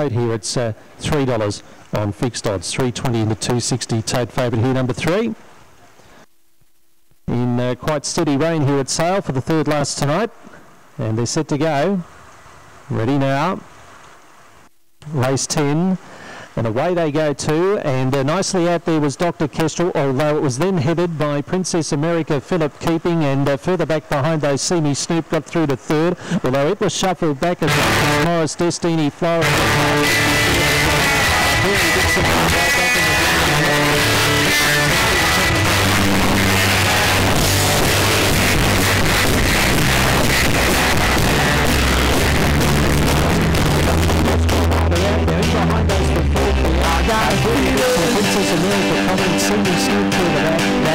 Tote here, it's uh, $3 on fixed odds. 320 into 260. Tote favourite here, number three. In uh, quite steady rain here at Sale for the third last tonight. And they're set to go. Ready now. Race 10. And away they go too, and uh, nicely out there was Dr. Kestrel, although it was then headed by Princess America Philip Keeping, and uh, further back behind they See Me Snoop got through to third, although it was shuffled back as Morris Destiny Flora. Texas America coming soon to the Alaska.